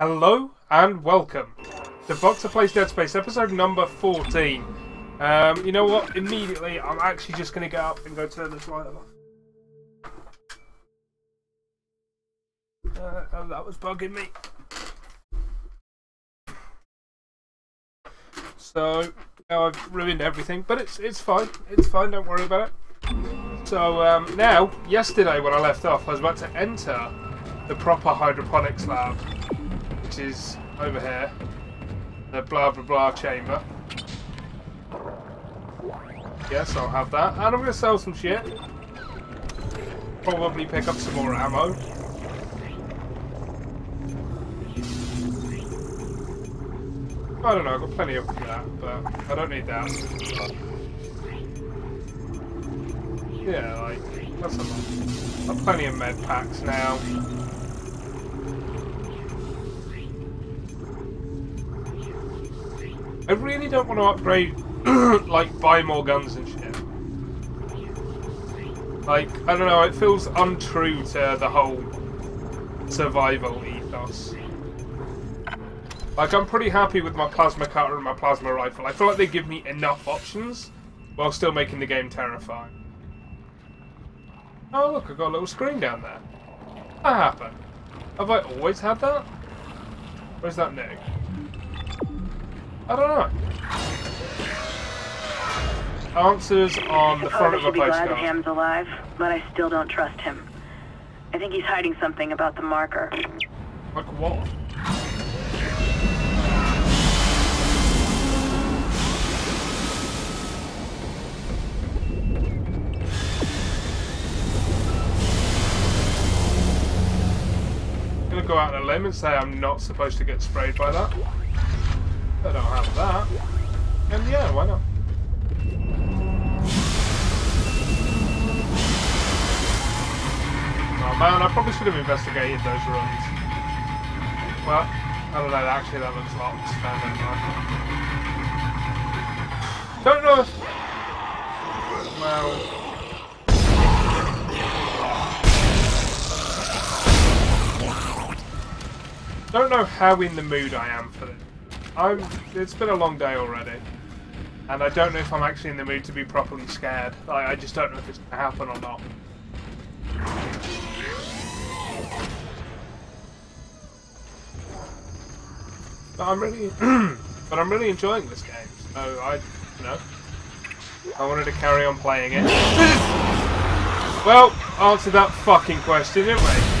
Hello and welcome to VocTer Plays Dead Space episode number 14. Um, you know what? Immediately, I'm actually just going to get up and go turn this light off. Uh, oh, that was bugging me. So, now I've ruined everything, but it's it's fine. It's fine, don't worry about it. So, um, now, yesterday when I left off, I was about to enter the proper hydroponics lab is over here. The blah blah blah chamber. Yes, I'll have that. And I'm going to sell some shit. Probably pick up some more ammo. I don't know, I've got plenty of that, but I don't need that. Yeah, like, that's a lot. I've plenty of med packs now. I really don't want to upgrade, like, buy more guns and shit. Like, I don't know, it feels untrue to the whole survival ethos. Like, I'm pretty happy with my plasma cutter and my plasma rifle. I feel like they give me enough options while still making the game terrifying. Oh, look, I've got a little screen down there. That happened. Have I always had that? Is that new? I don't know. Answers on the I front of a should be glad. Ham's alive, but I still don't trust him. I think he's hiding something about the marker. Like what? Go out on a limb and say I'm not supposed to get sprayed by that. I don't have that. And yeah, why not? Oh man, I probably should have investigated those runs. Well, I don't know, actually that looks locked. Right. Don't know if... Well... Don't know how in the mood I am for this. I'm. It's been a long day already, and I don't know if I'm actually in the mood to be properly scared. Like, I just don't know if it's going to happen or not. But I'm really, but I'm really enjoying this game. So I, you know, I wanted to carry on playing it. well, answer that fucking question, didn't we?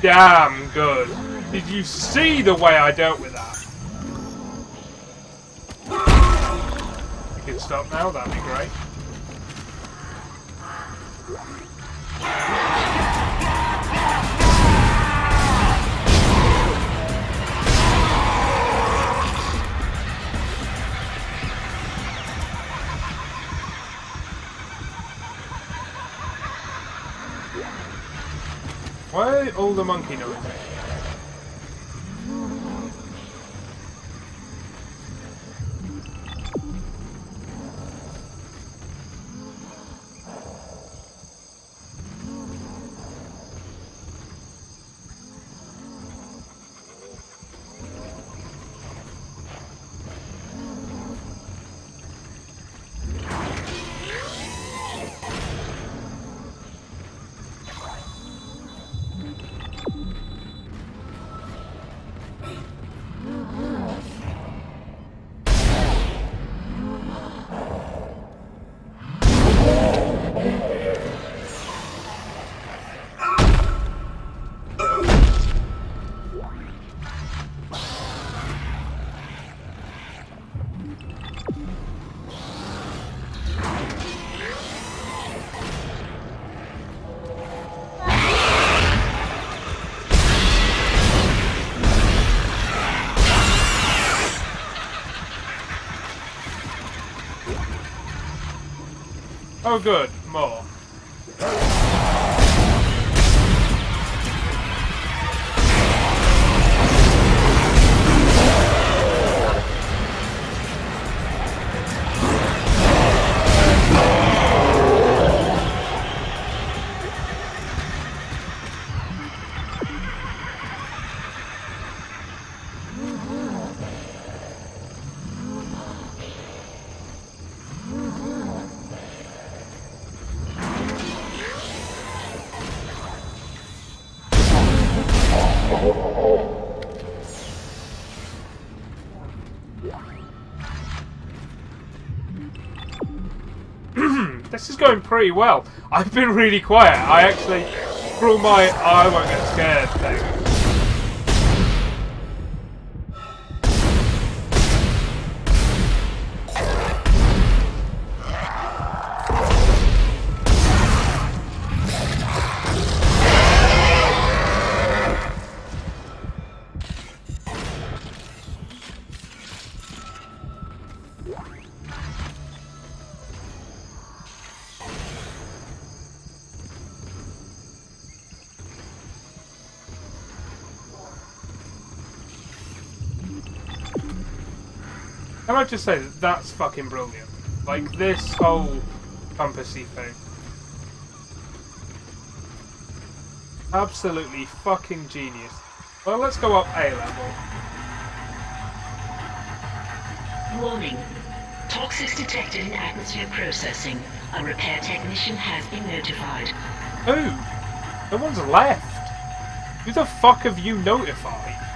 Damn good. Did you see the way I dealt with that? You can stop now, that'd be great. Why all the monkey noise? Oh, good. More. This is going pretty well. I've been really quiet. I actually, for all my I won't get scared. Can I just say that that's fucking brilliant? Like this whole compassy thing. Absolutely fucking genius. Well, let's go up A level. Warning. Toxics detected in atmosphere processing. A repair technician has been notified. Who? No one's left. Who the fuck have you notified?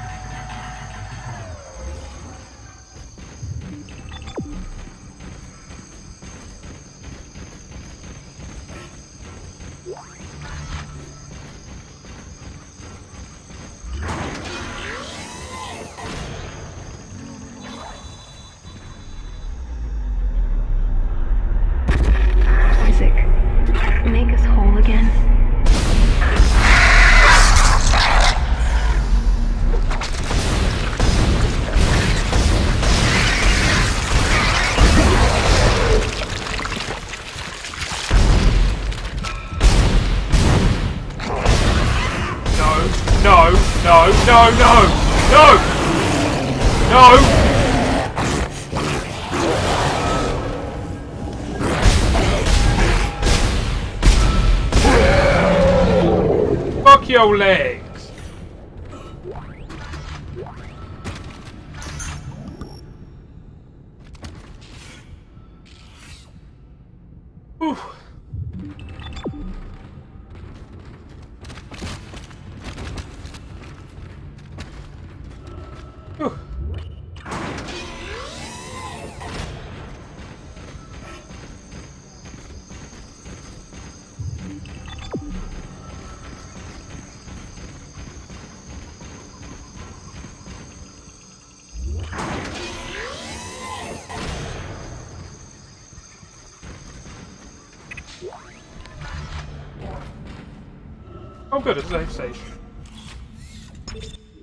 No, no, no, no, no! Fuck your legs! Good, a safe station.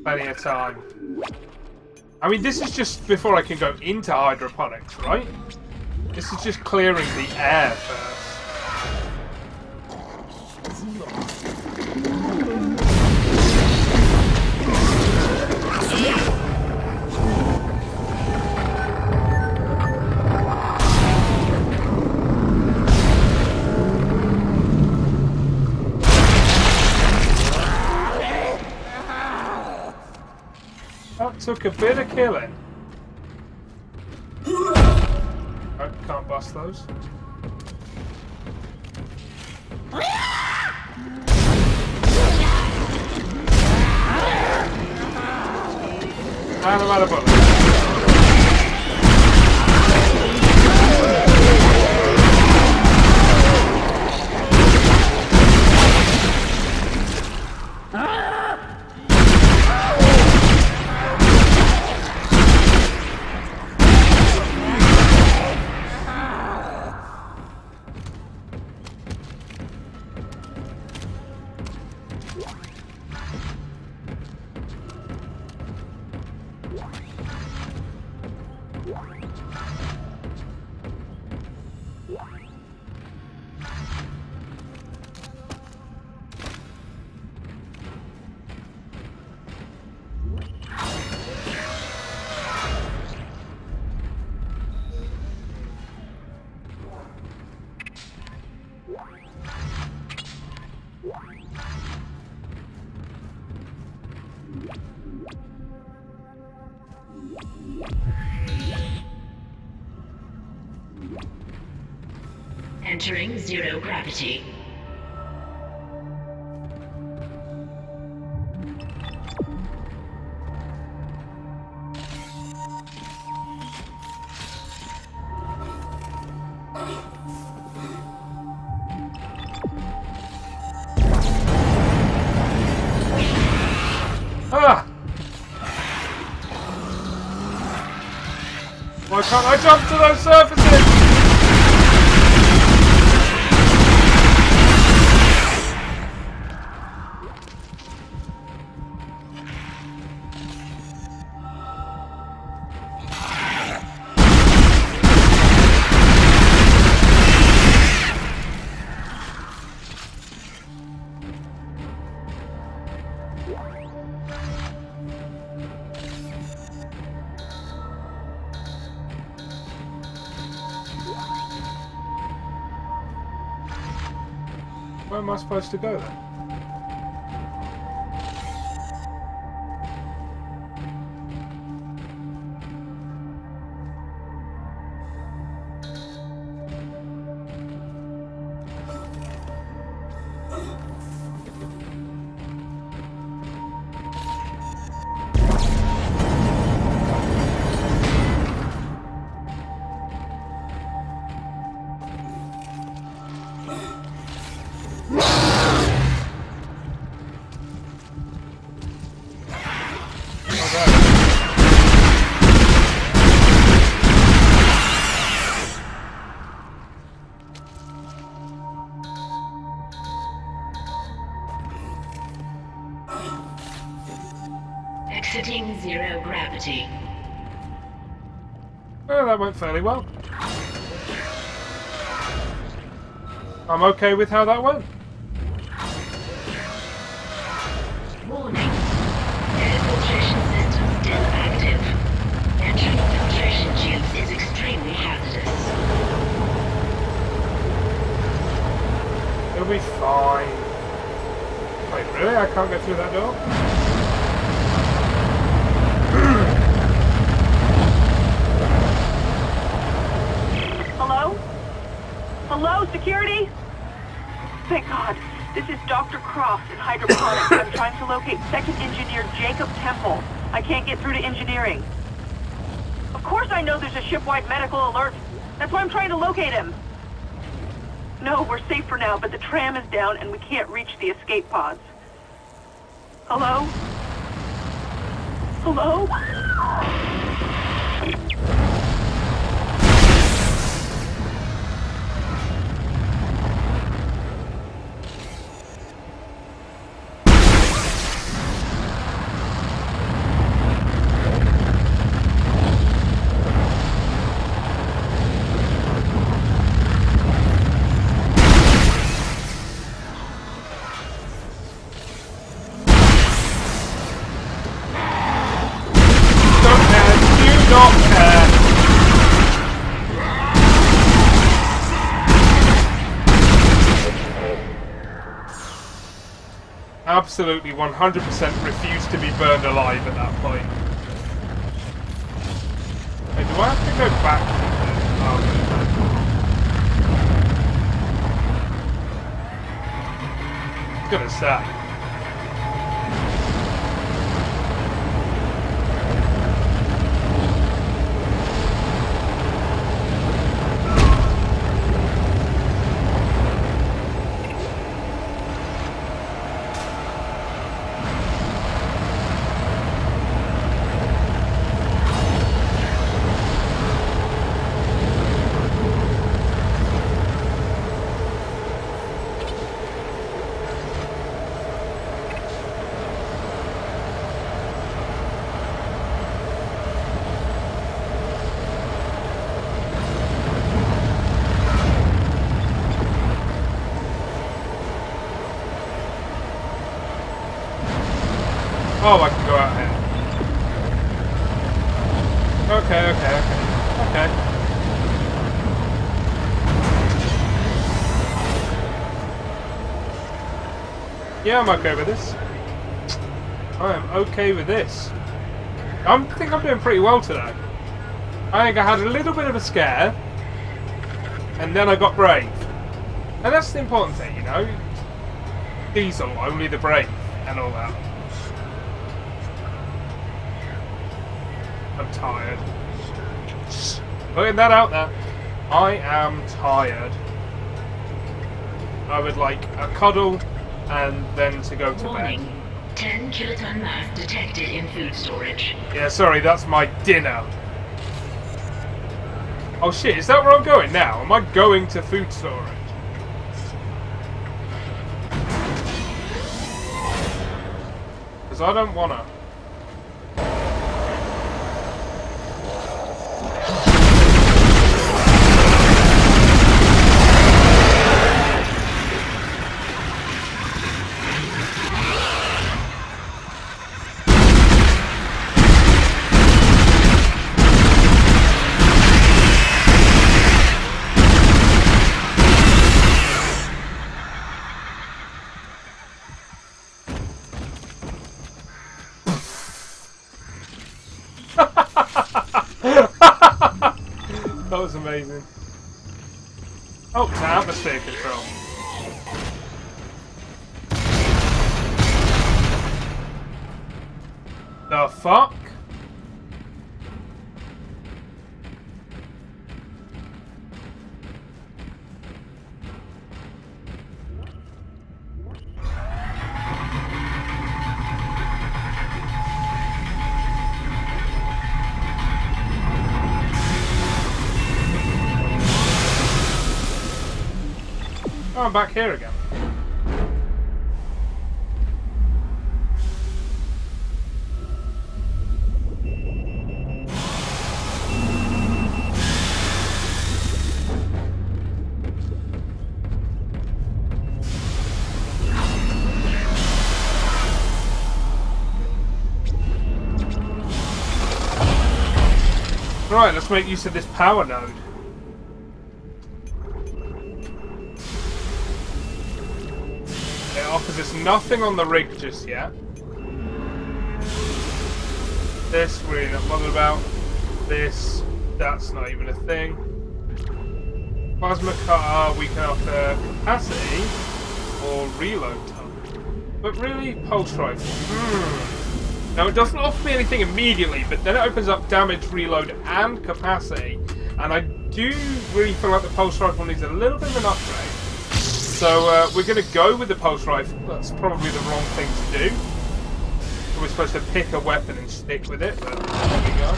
Plenty of time. I mean, this is just before I can go into hydroponics, right? This is just clearing the air first. Took a bit of killing. Oh, can't bust those. I'm out of bullets. Entering zero gravity. Ah! Why can't I jump to those surfaces? Where am I supposed to go then? That went fairly well. I'm okay with how that went. Warning. Air filtration system still active. Filtration is extremely hazardous. It'll be fine. Wait, really? I can't get through that door? Hello? Hello, security? Thank God. This is Dr. Croft in hydroponics. I'm trying to locate second engineer Jacob Temple. I can't get through to engineering. Of course I know there's a shipwide medical alert. That's why I'm trying to locate him. No, we're safe for now, but the tram is down and we can't reach the escape pods. Hello? Hello? Absolutely 100% refuse to be burned alive at that point. Hey, do I have to go back? Oh, no. I was gonna say. Oh, I can go out here. Okay, okay, okay. Okay. Yeah, I'm okay with this. I am okay with this. I think I'm doing pretty well today. I think I had a little bit of a scare, and then I got brave. And that's the important thing, you know? Diesel, only the brave, and all that. Tired. Putting that out there. I am tired. I would like a cuddle and then to go to bed. Warning. 10 kiloton mass detected in food storage. Yeah, sorry, that's my dinner. Oh shit, is that where I'm going now? Am I going to food storage? Because I don't wanna. That Oh, it's atmosphere control. Oh, I'm back here again. Right, let's make use of this power node. Offers us nothing on the rig just yet. This we're not bothered about. This, that's not even a thing. Plasma cutter, we can offer capacity or reload time. But really, pulse rifle. Hmm. Now it doesn't offer me anything immediately, but then it opens up damage, reload, and capacity. And I do really feel like the pulse rifle needs a little bit of an upgrade. So uh, we're going to go with the pulse rifle. That's probably the wrong thing to do. We're supposed to pick a weapon and stick with it, but there we go.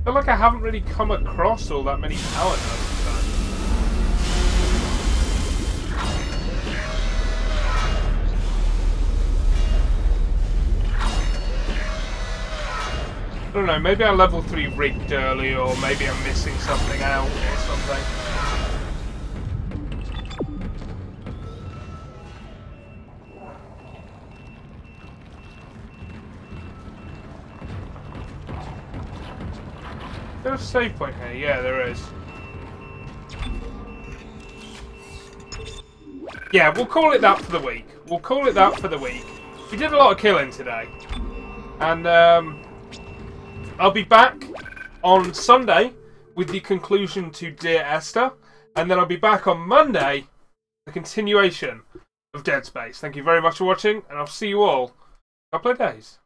I feel like I haven't really come across all that many power nodes. Don't know, maybe I level 3 rigged early, or maybe I'm missing something out, or something. There's a save point here, yeah, there is. Yeah, we'll call it that for the week. We'll call it that for the week. We did a lot of killing today. And, um, I'll be back on Sunday with the conclusion to Dear Esther, and then I'll be back on Monday, the continuation of Dead Space. Thank you very much for watching, and I'll see you all in a couple of days.